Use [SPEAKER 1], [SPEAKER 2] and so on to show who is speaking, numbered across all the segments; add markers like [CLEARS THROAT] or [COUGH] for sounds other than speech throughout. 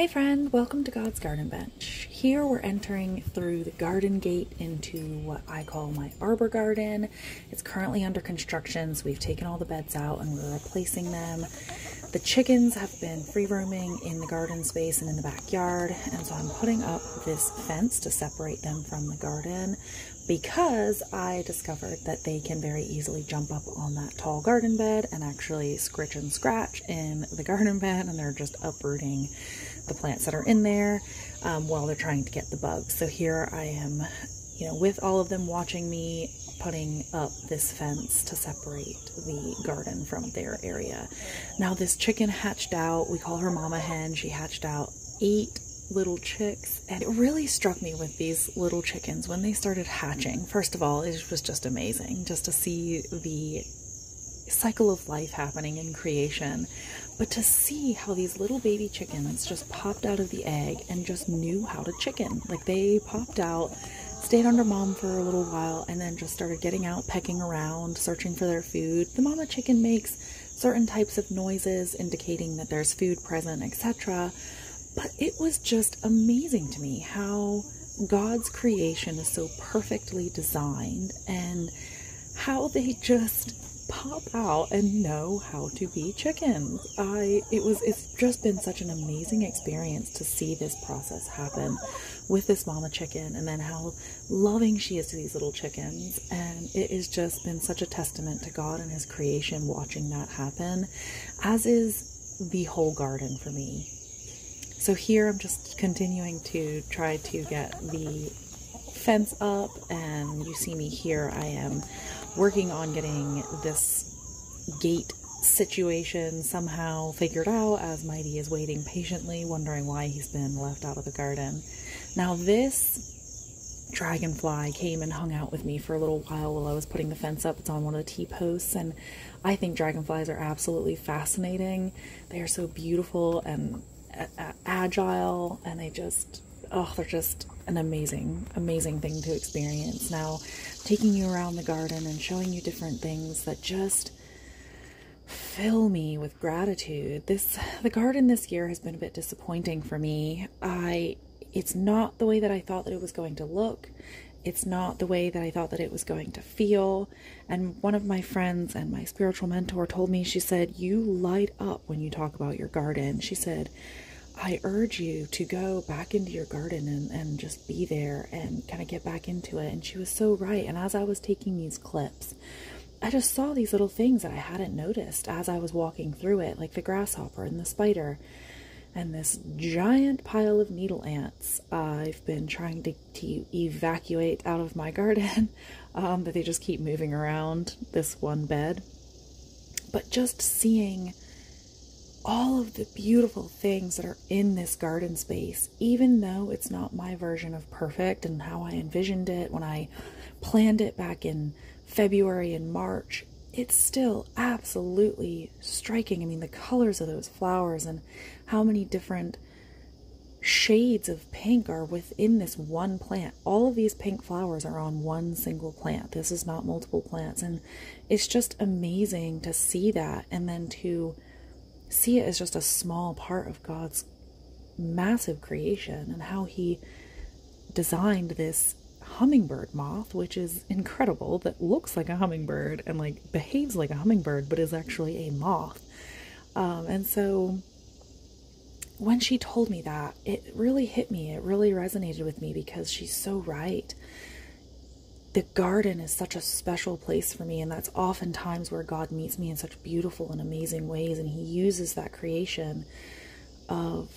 [SPEAKER 1] Hey friend, welcome to God's Garden Bench. Here we're entering through the garden gate into what I call my arbor garden. It's currently under construction, so we've taken all the beds out and we're replacing them. The chickens have been free roaming in the garden space and in the backyard, and so I'm putting up this fence to separate them from the garden because I discovered that they can very easily jump up on that tall garden bed and actually scritch and scratch in the [LAUGHS] garden bed, and they're just uprooting the plants that are in there um, while they're trying to get the bugs. So here I am, you know, with all of them watching me putting up this fence to separate the garden from their area. Now this chicken hatched out, we call her mama hen, she hatched out eight little chicks and it really struck me with these little chickens when they started hatching. First of all, it was just amazing just to see the cycle of life happening in creation. But to see how these little baby chickens just popped out of the egg and just knew how to chicken. Like they popped out, stayed under mom for a little while, and then just started getting out, pecking around, searching for their food. The mama chicken makes certain types of noises indicating that there's food present, etc. But it was just amazing to me how God's creation is so perfectly designed and how they just pop out and know how to be chickens. I it was it's just been such an amazing experience to see this process happen with this mama chicken and then how loving she is to these little chickens and it has just been such a testament to God and his creation watching that happen as is the whole garden for me. So here I'm just continuing to try to get the fence up and you see me here I am working on getting this gate situation somehow figured out as Mighty is waiting patiently, wondering why he's been left out of the garden. Now, this dragonfly came and hung out with me for a little while while I was putting the fence up. It's on one of the T posts, and I think dragonflies are absolutely fascinating. They are so beautiful and agile, and they just, oh, they're just an amazing, amazing thing to experience. Now, taking you around the garden and showing you different things that just fill me with gratitude. This the garden this year has been a bit disappointing for me. I it's not the way that I thought that it was going to look. It's not the way that I thought that it was going to feel. And one of my friends and my spiritual mentor told me, she said, You light up when you talk about your garden. She said, I urge you to go back into your garden and, and just be there and kind of get back into it. And she was so right. And as I was taking these clips, I just saw these little things that I hadn't noticed as I was walking through it, like the grasshopper and the spider and this giant pile of needle ants I've been trying to, to evacuate out of my garden, [LAUGHS] um, but they just keep moving around this one bed. But just seeing all of the beautiful things that are in this garden space, even though it's not my version of perfect and how I envisioned it when I planned it back in February and March, it's still absolutely striking. I mean, the colors of those flowers and how many different shades of pink are within this one plant. All of these pink flowers are on one single plant. This is not multiple plants. And it's just amazing to see that and then to see it as just a small part of God's massive creation and how He designed this hummingbird moth, which is incredible, that looks like a hummingbird and like behaves like a hummingbird, but is actually a moth. Um, and so when she told me that, it really hit me. It really resonated with me because she's so right the garden is such a special place for me, and that's oftentimes where God meets me in such beautiful and amazing ways. And He uses that creation of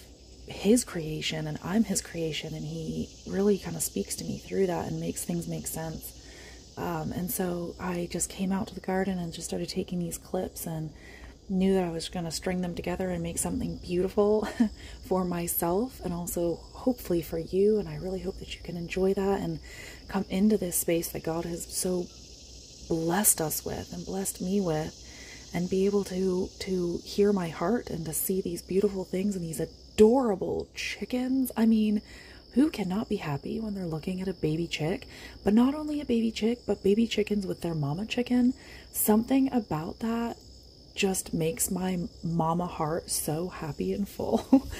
[SPEAKER 1] His creation, and I'm His creation, and He really kind of speaks to me through that and makes things make sense. Um, and so I just came out to the garden and just started taking these clips and knew that I was going to string them together and make something beautiful [LAUGHS] for myself and also hopefully for you. And I really hope that you can enjoy that and come into this space that God has so blessed us with and blessed me with and be able to to hear my heart and to see these beautiful things and these adorable chickens. I mean, who cannot be happy when they're looking at a baby chick? But not only a baby chick, but baby chickens with their mama chicken. Something about that just makes my mama heart so happy and full. [LAUGHS]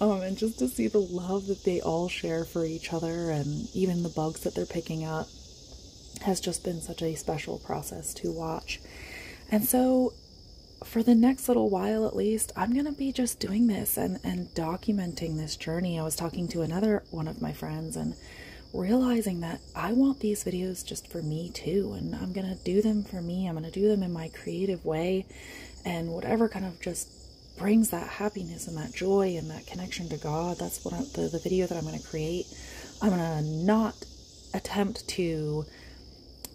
[SPEAKER 1] Um, and just to see the love that they all share for each other and even the bugs that they're picking up has just been such a special process to watch. And so for the next little while at least, I'm going to be just doing this and, and documenting this journey. I was talking to another one of my friends and realizing that I want these videos just for me too. And I'm to do them for me. I'm to do them in my creative way and whatever kind of just brings that happiness and that joy and that connection to God. That's what I, the, the video that I'm to create. I'm to not attempt to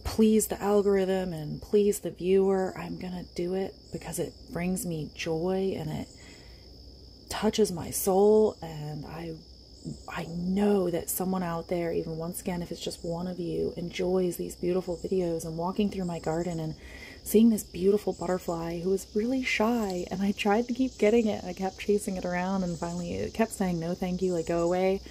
[SPEAKER 1] please the algorithm and please the viewer. I'm to do it because it brings me joy and it touches my soul and I I know that someone out there even once again if it's just one of you enjoys these beautiful videos and walking through my garden and seeing this beautiful butterfly who was really shy and I tried to keep getting it. I kept chasing it around and finally it kept saying no thank you like go away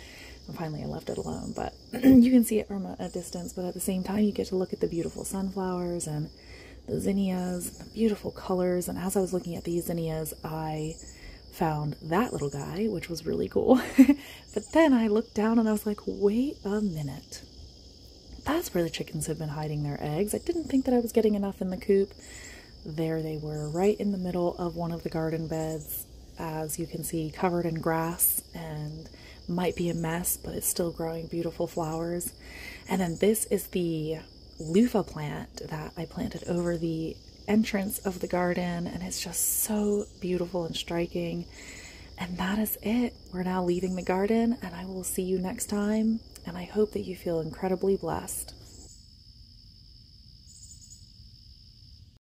[SPEAKER 1] and finally I left it alone. But [CLEARS THROAT] you can see it from a, a, distance, but at the same time, you get to look at the beautiful sunflowers and the zinnias, the beautiful colors. And as I was looking at these zinnias, I found that little guy, which was really cool. [LAUGHS] but then I looked down and I was like, wait a minute. That's where the chickens have been hiding their eggs. I didn't think that I was getting enough in the coop. There they were, right in the middle of one of the garden beds, as you can see, covered in grass and might be a mess, but it's still growing beautiful flowers. And then this is the loofah plant that I planted over the entrance of the garden, and it's just so beautiful and striking. And that is it. We're now leaving the garden, and I will see you next time. And I hope that you feel incredibly blessed.